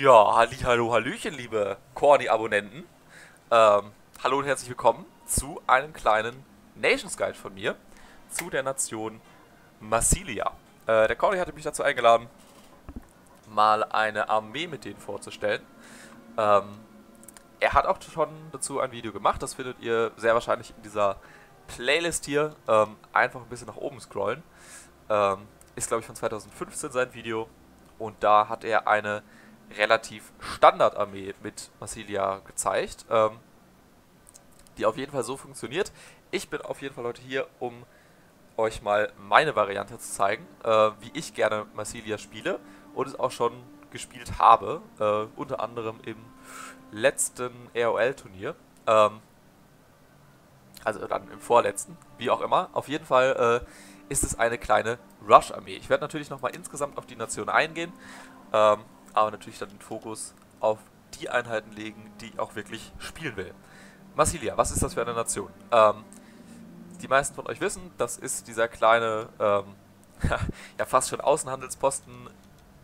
Ja, halli, hallo, hallöchen, liebe Corny-Abonnenten. Ähm, hallo und herzlich willkommen zu einem kleinen Nations Guide von mir zu der Nation Massilia. Äh, der Corny hatte mich dazu eingeladen, mal eine Armee mit denen vorzustellen. Ähm, er hat auch schon dazu ein Video gemacht, das findet ihr sehr wahrscheinlich in dieser Playlist hier. Ähm, einfach ein bisschen nach oben scrollen. Ähm, ist, glaube ich, von 2015 sein Video. Und da hat er eine relativ Standardarmee mit Massilia gezeigt, ähm, die auf jeden Fall so funktioniert. Ich bin auf jeden Fall heute hier, um euch mal meine Variante zu zeigen, äh, wie ich gerne Massilia spiele und es auch schon gespielt habe, äh, unter anderem im letzten ROL-Turnier. Ähm, also dann im vorletzten, wie auch immer. Auf jeden Fall äh, ist es eine kleine Rush-Armee. Ich werde natürlich nochmal insgesamt auf die Nation eingehen. Ähm, aber natürlich dann den Fokus auf die Einheiten legen, die ich auch wirklich spielen will. Massilia, was ist das für eine Nation? Ähm, die meisten von euch wissen, das ist dieser kleine, ähm, ja fast schon Außenhandelsposten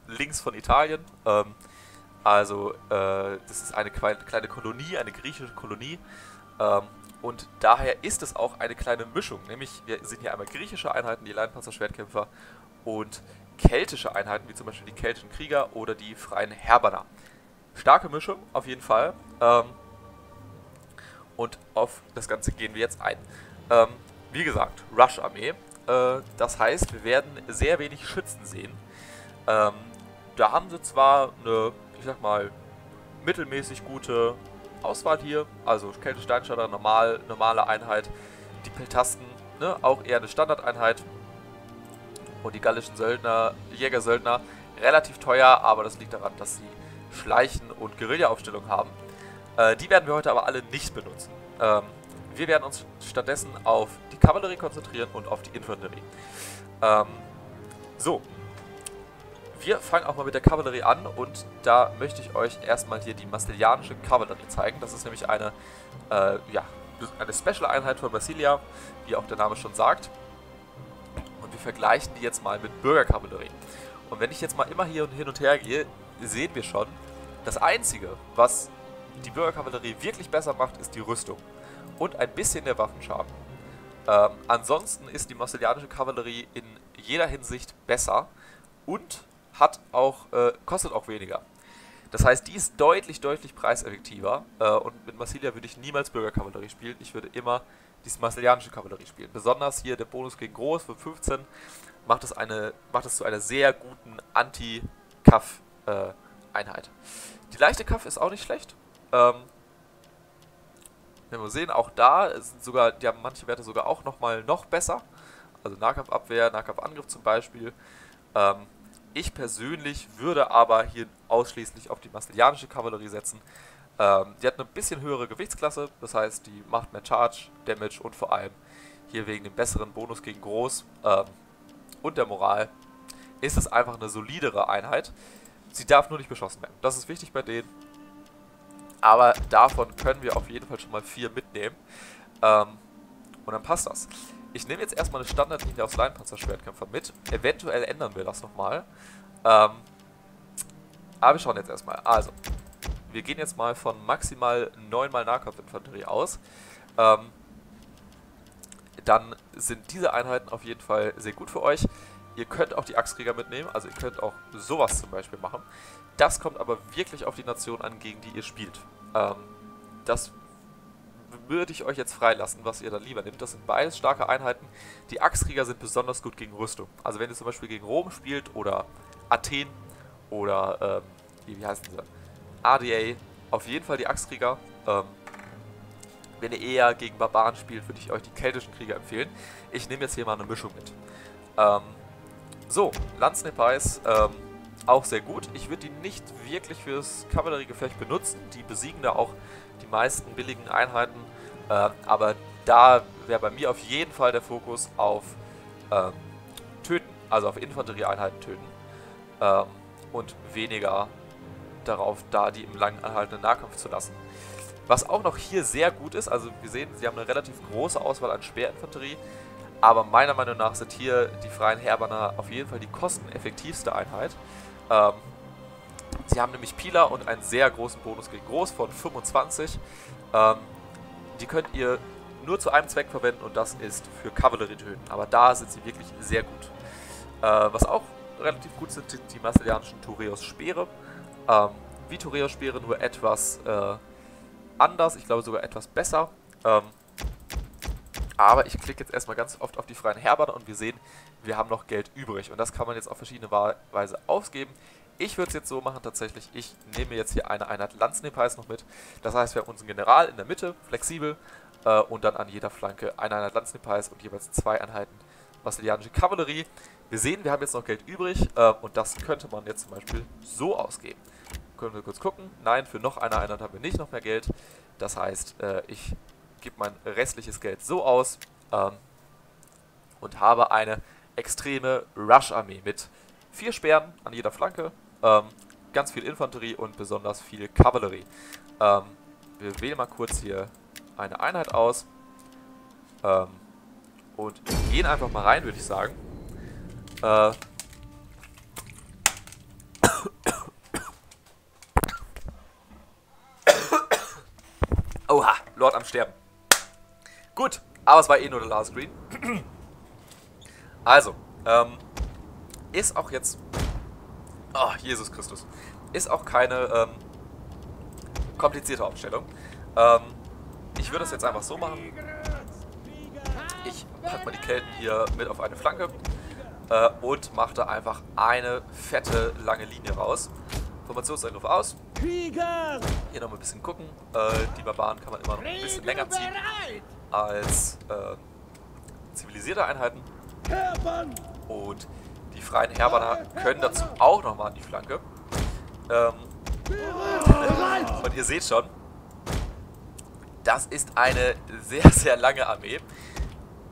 links von Italien. Ähm, also äh, das ist eine kleine Kolonie, eine griechische Kolonie. Ähm, und daher ist es auch eine kleine Mischung. Nämlich, wir sehen hier einmal griechische Einheiten, die Leinpanzer-Schwertkämpfer und keltische Einheiten, wie zum Beispiel die keltischen Krieger oder die freien Herberner. Starke Mischung, auf jeden Fall. Ähm, und auf das Ganze gehen wir jetzt ein. Ähm, wie gesagt, Rush-Armee. Äh, das heißt, wir werden sehr wenig Schützen sehen. Ähm, da haben sie zwar eine, ich sag mal, mittelmäßig gute Auswahl hier. Also Kälte Steinstatter, normal, normale Einheit. Die Peltasten, ne, auch eher eine Standardeinheit und die gallischen Söldner, Jägersöldner relativ teuer, aber das liegt daran, dass sie Schleichen und Guerilla-Aufstellung haben. Äh, die werden wir heute aber alle nicht benutzen. Ähm, wir werden uns stattdessen auf die Kavallerie konzentrieren und auf die Infanterie. Ähm, so. Wir fangen auch mal mit der Kavallerie an und da möchte ich euch erstmal hier die Massilianische Kavallerie zeigen. Das ist nämlich eine, äh, ja, eine Special-Einheit von Massilia, wie auch der Name schon sagt wir vergleichen die jetzt mal mit Bürgerkavallerie. Und wenn ich jetzt mal immer hier und hin und her gehe, sehen wir schon, das Einzige, was die Bürgerkavallerie wirklich besser macht, ist die Rüstung. Und ein bisschen der Waffenschaden. Ähm, ansonsten ist die marsilianische Kavallerie in jeder Hinsicht besser und hat auch, äh, kostet auch weniger. Das heißt, die ist deutlich, deutlich preiseffektiver. Äh, und mit Marsilia würde ich niemals Bürgerkavallerie spielen. Ich würde immer die marsilianische Kavallerie spielen. Besonders hier der Bonus gegen Groß für 15 macht es, eine, macht es zu einer sehr guten Anti-Kaff-Einheit. Äh, die leichte Kaff ist auch nicht schlecht. Ähm, wenn wir sehen, auch da sind sogar, die haben manche Werte sogar auch nochmal noch besser. Also Nahkampfabwehr, Nahkampfangriff zum Beispiel. Ähm, ich persönlich würde aber hier ausschließlich auf die marsilianische Kavallerie setzen, ähm, die hat eine bisschen höhere Gewichtsklasse, das heißt, die macht mehr Charge, Damage und vor allem hier wegen dem besseren Bonus gegen Groß ähm, und der Moral ist es einfach eine solidere Einheit. Sie darf nur nicht beschossen werden. Das ist wichtig bei denen. Aber davon können wir auf jeden Fall schon mal vier mitnehmen. Ähm, und dann passt das. Ich nehme jetzt erstmal eine Standardlinie aus Leinpanzer-Schwertkämpfer mit. Eventuell ändern wir das nochmal. Ähm, aber wir schauen jetzt erstmal. Also, wir gehen jetzt mal von maximal 9 mal Nahkampfinfanterie aus. Ähm, dann sind diese Einheiten auf jeden Fall sehr gut für euch. Ihr könnt auch die Axtkrieger mitnehmen, also ihr könnt auch sowas zum Beispiel machen. Das kommt aber wirklich auf die Nation an, gegen die ihr spielt. Ähm, das würde ich euch jetzt freilassen, was ihr da lieber nehmt. Das sind beides starke Einheiten. Die Axtkrieger sind besonders gut gegen Rüstung. Also wenn ihr zum Beispiel gegen Rom spielt oder Athen oder, ähm, wie heißen sie? ADA, auf jeden Fall die Axtkrieger. Ähm, wenn ihr eher gegen Barbaren spielt, würde ich euch die keltischen Krieger empfehlen. Ich nehme jetzt hier mal eine Mischung mit. Ähm, so, Lanznepais, ähm, auch sehr gut. Ich würde die nicht wirklich fürs Kavalleriegefecht benutzen. Die besiegen da auch die meisten billigen Einheiten. Äh, aber da wäre bei mir auf jeden Fall der Fokus auf ähm, Töten, also auf Infanterieeinheiten töten. Ähm, und weniger darauf, da die im lang anhaltenden Nahkampf zu lassen. Was auch noch hier sehr gut ist, also wir sehen, sie haben eine relativ große Auswahl an Speerinfanterie, aber meiner Meinung nach sind hier die freien Herberner auf jeden Fall die kosteneffektivste Einheit. Ähm, Sie haben nämlich Pila und einen sehr großen Bonus gegen Groß von 25. Ähm, die könnt ihr nur zu einem Zweck verwenden und das ist für Kavallerie töten. Aber da sind sie wirklich sehr gut. Äh, was auch relativ gut sind, sind die marcelianischen Tureos Speere. Ähm, Tureos Speere, nur etwas äh, anders, ich glaube sogar etwas besser. Ähm, aber ich klicke jetzt erstmal ganz oft auf die freien Herberner und wir sehen, wir haben noch Geld übrig. Und das kann man jetzt auf verschiedene Weise ausgeben. Ich würde es jetzt so machen tatsächlich, ich nehme jetzt hier eine Einheit Lanznepais noch mit. Das heißt, wir haben unseren General in der Mitte, flexibel, äh, und dann an jeder Flanke eine Einheit Lanznepais und jeweils zwei Einheiten Massilianische Kavallerie. Wir sehen, wir haben jetzt noch Geld übrig äh, und das könnte man jetzt zum Beispiel so ausgeben. Können wir kurz gucken. Nein, für noch eine Einheit haben wir nicht noch mehr Geld. Das heißt, äh, ich gebe mein restliches Geld so aus ähm, und habe eine extreme Rush-Armee mit vier Sperren an jeder Flanke, ähm, ganz viel Infanterie und besonders viel Kavallerie. Ähm, wir wählen mal kurz hier eine Einheit aus ähm, und gehen einfach mal rein, würde ich sagen. Äh, Oha, Lord am Sterben. Gut, aber es war eh nur der Last Screen. Also, ähm, ist auch jetzt... Oh, Jesus Christus. Ist auch keine ähm, komplizierte Aufstellung. Ähm, ich würde das jetzt einfach so machen. Ich packe mal die Kelten hier mit auf eine Flanke äh, und mache da einfach eine fette, lange Linie raus. Formationsangriff aus. Hier nochmal ein bisschen gucken. Äh, die Barbaren kann man immer noch ein bisschen länger ziehen als äh, zivilisierte Einheiten. Und die freien Herberner können dazu auch nochmal an die Flanke. Ähm, und ihr seht schon, das ist eine sehr, sehr lange Armee.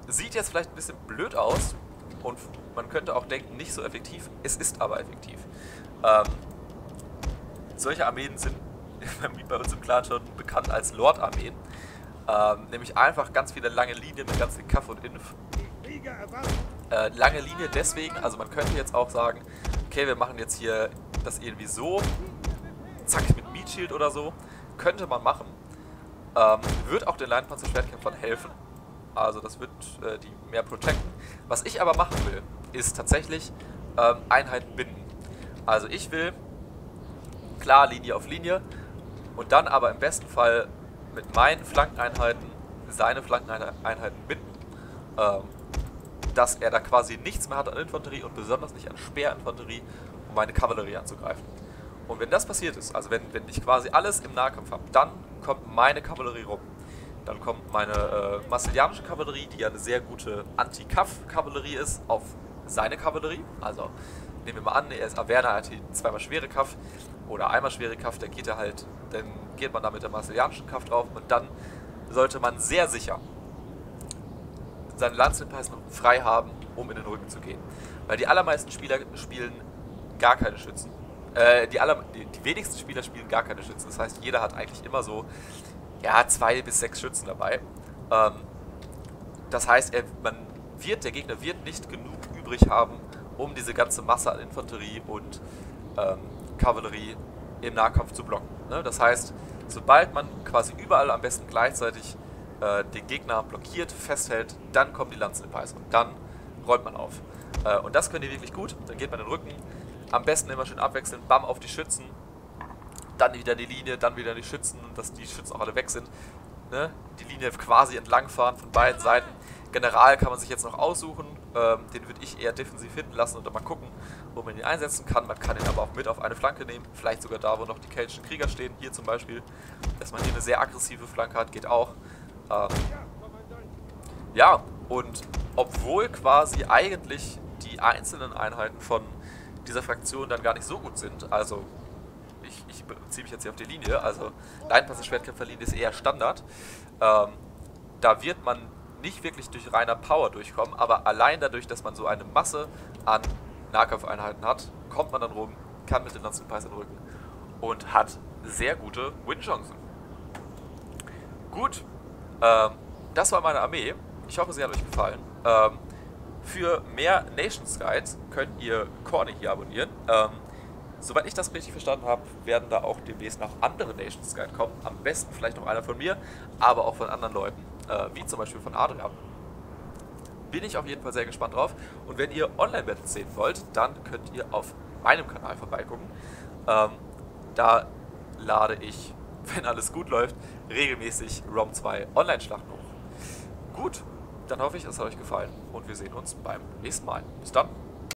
Sieht jetzt vielleicht ein bisschen blöd aus und man könnte auch denken, nicht so effektiv. Es ist aber effektiv. Ähm, solche Armeen sind bei uns im Clan schon bekannt als Lord-Armeen. Ähm, nämlich einfach ganz viele lange Linien mit ganz viel Kaff und Inf. Äh, lange Linie deswegen, also man könnte jetzt auch sagen, okay, wir machen jetzt hier das irgendwie so, zack, mit Meat Shield oder so. Könnte man machen. Ähm, wird auch den Leinpanzer-Schwertkämpfern helfen. Also das wird äh, die mehr protecten. Was ich aber machen will, ist tatsächlich ähm, Einheiten binden. Also ich will klar Linie auf Linie und dann aber im besten Fall mit meinen Flankeneinheiten seine Flankeneinheiten binden. Ähm, dass er da quasi nichts mehr hat an Infanterie und besonders nicht an Speerinfanterie, um meine Kavallerie anzugreifen. Und wenn das passiert ist, also wenn, wenn ich quasi alles im Nahkampf habe, dann kommt meine Kavallerie rum. Dann kommt meine äh, Massilianische Kavallerie, die ja eine sehr gute Anti-Kaff-Kavallerie ist, auf seine Kavallerie. Also nehmen wir mal an, er ist Averna, hat zweimal schwere Kaff oder einmal schwere Kaff, dann geht er halt, dann geht man da mit der Massilianischen Kaff drauf und dann sollte man sehr sicher seine Lanzenpass noch frei haben, um in den Rücken zu gehen. Weil die allermeisten Spieler spielen gar keine Schützen. Äh, die, aller, die, die, wenigsten Spieler spielen gar keine Schützen. Das heißt, jeder hat eigentlich immer so, ja, zwei bis sechs Schützen dabei. Ähm, das heißt, er, man wird, der Gegner wird nicht genug übrig haben, um diese ganze Masse an Infanterie und ähm, Kavallerie im Nahkampf zu blocken. Ne? Das heißt, sobald man quasi überall am besten gleichzeitig äh, den Gegner blockiert, festhält, dann kommen die Lanzen im Preis und dann räumt man auf. Äh, und das können die wirklich gut. Dann geht man den Rücken, am besten immer schön abwechseln, bam auf die Schützen, dann wieder die Linie, dann wieder die Schützen, dass die Schützen auch alle weg sind. Ne? Die Linie quasi entlangfahren von beiden Seiten. General kann man sich jetzt noch aussuchen, ähm, den würde ich eher defensiv hinten lassen und dann mal gucken, wo man ihn einsetzen kann. Man kann ihn aber auch mit auf eine Flanke nehmen, vielleicht sogar da, wo noch die keltischen Krieger stehen, hier zum Beispiel. Dass man hier eine sehr aggressive Flanke hat, geht auch. Ähm, ja, und obwohl quasi eigentlich die einzelnen Einheiten von dieser Fraktion dann gar nicht so gut sind, also ich, ich beziehe mich jetzt hier auf die Linie, also Leinpasse-Schwertkämpferlinie ist eher Standard, ähm, da wird man nicht wirklich durch reiner Power durchkommen, aber allein dadurch, dass man so eine Masse an Nahkampfeinheiten hat, kommt man dann rum, kann mit den Lanzenpeisern rücken und hat sehr gute Win-Chancen. Gut, ähm, das war meine Armee. Ich hoffe, sie hat euch gefallen. Ähm, für mehr Nations Guides könnt ihr Corny hier abonnieren. Ähm, Soweit ich das richtig verstanden habe, werden da auch demnächst noch andere Nations Guide kommen. Am besten vielleicht noch einer von mir, aber auch von anderen Leuten, äh, wie zum Beispiel von Adrian. Bin ich auf jeden Fall sehr gespannt drauf. Und wenn ihr Online-Battles sehen wollt, dann könnt ihr auf meinem Kanal vorbeigucken. Ähm, da lade ich, wenn alles gut läuft, regelmäßig ROM 2 Online-Schlachten hoch. Gut, dann hoffe ich, es hat euch gefallen und wir sehen uns beim nächsten Mal. Bis dann.